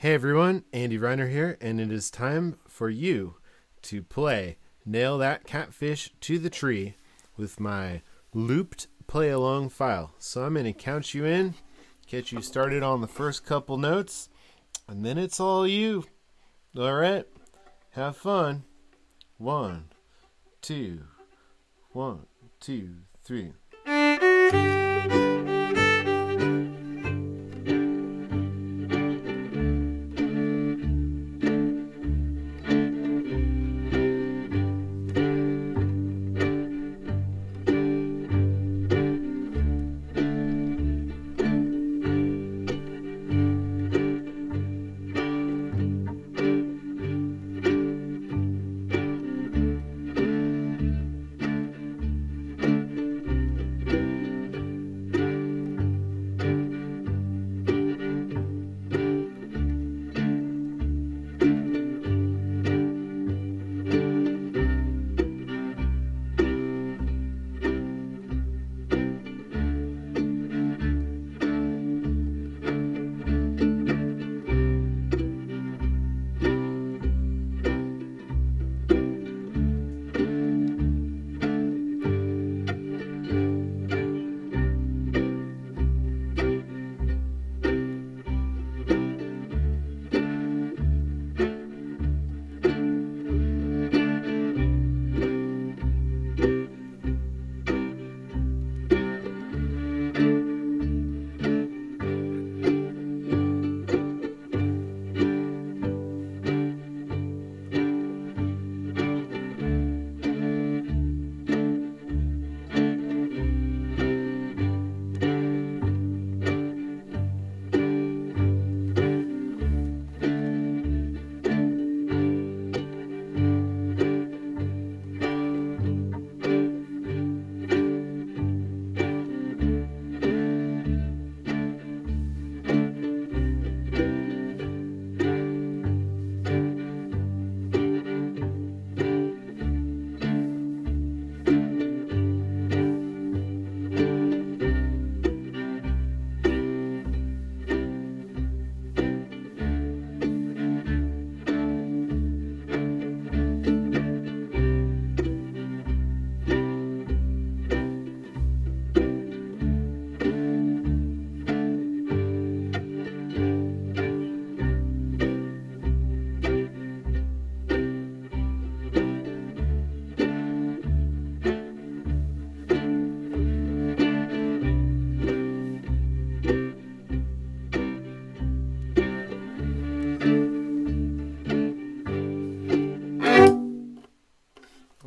Hey everyone, Andy Reiner here, and it is time for you to play Nail That Catfish to the Tree with my looped play along file. So I'm going to count you in, get you started on the first couple notes, and then it's all you. Alright? Have fun. One, two, one, two, three.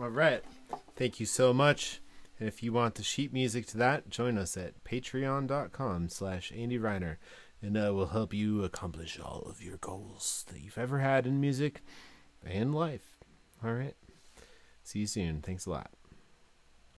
All right. Thank you so much. And if you want the sheet music to that, join us at patreon.com slash Andy Reiner. And uh, we'll help you accomplish all of your goals that you've ever had in music and life. All right. See you soon. Thanks a lot.